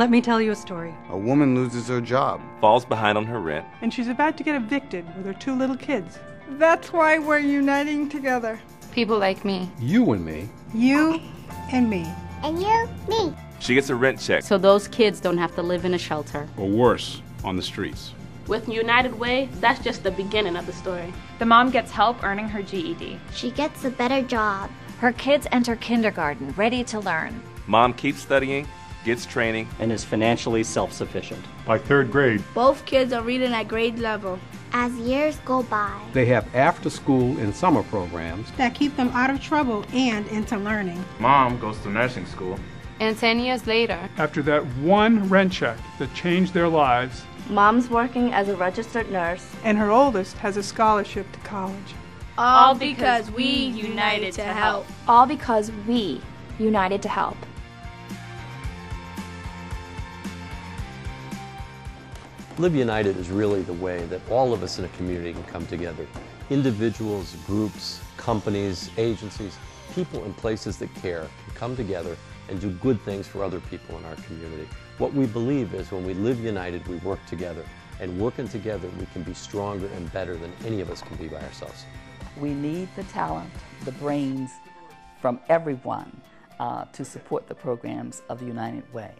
Let me tell you a story. A woman loses her job. falls behind on her rent, and she's about to get evicted with her two little kids. That's why we're uniting together. People like me. You and me. You and me. And you, me. she gets a rent check. So those kids don't have to live in a shelter. Or worse, on the streets. With United Way, that's just the beginning of the story. The mom gets help earning her GED. She gets a better job. Her kids enter kindergarten ready to learn. Mom keeps studying, gets training, and is financially self sufficient. By third grade, both kids are reading at grade level. As years go by, they have after school and summer programs that keep them out of trouble and into learning. Mom goes to nursing school. And 10 years later, after that one rent check that changed their lives, Mom's working as a registered nurse, and her oldest has a scholarship to college. All because we united to help. All because we united to help. Live United is really the way that all of us in a community can come together. Individuals, groups, companies, agencies, people and places that care can come together and do good things for other people in our community. What we believe is when we live united, we work together. And working together, we can be stronger and better than any of us can be by ourselves. We need the talent, the brains from everyone uh, to support the programs of the United Way.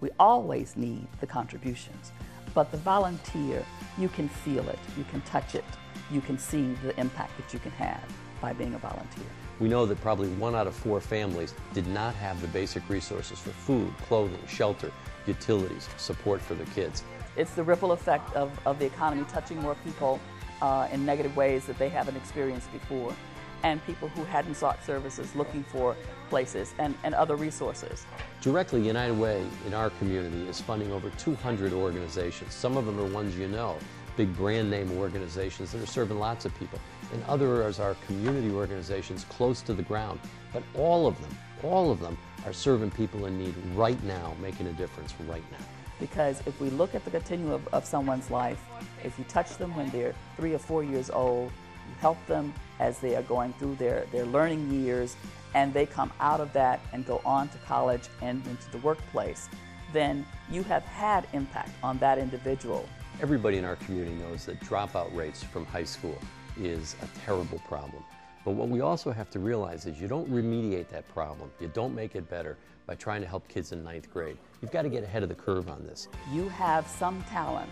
We always need the contributions, but the volunteer, you can feel it, you can touch it, you can see the impact that you can have by being a volunteer. We know that probably one out of four families did not have the basic resources for food, clothing, shelter, utilities, support for their kids. It's the ripple effect of, of the economy touching more people uh, in negative ways that they haven't experienced before, and people who hadn't sought services looking for places and, and other resources. Directly, United Way in our community is funding over 200 organizations. Some of them are ones you know, big brand name organizations that are serving lots of people. And others are community organizations close to the ground. But all of them, all of them are serving people in need right now, making a difference right now. Because if we look at the continuum of, of someone's life, if you touch them when they're three or four years old, help them as they are going through their, their learning years, and they come out of that and go on to college and into the workplace, then you have had impact on that individual. Everybody in our community knows that dropout rates from high school is a terrible problem. But what we also have to realize is you don't remediate that problem, you don't make it better by trying to help kids in ninth grade. You've got to get ahead of the curve on this. You have some talent,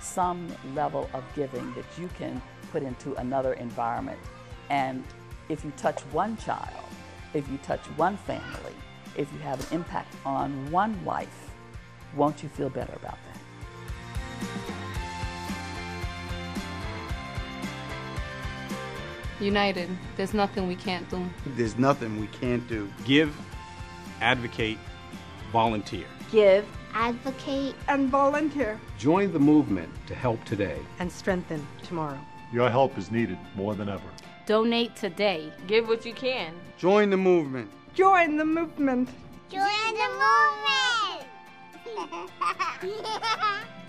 some level of giving that you can put into another environment. And if you touch one child, if you touch one family, if you have an impact on one life, won't you feel better about that? United, there's nothing we can't do. There's nothing we can't do. Give, advocate, volunteer. Give, advocate, and volunteer. Join the movement to help today and strengthen tomorrow. Your help is needed more than ever. Donate today. Give what you can. Join the movement. Join the movement. Join the movement.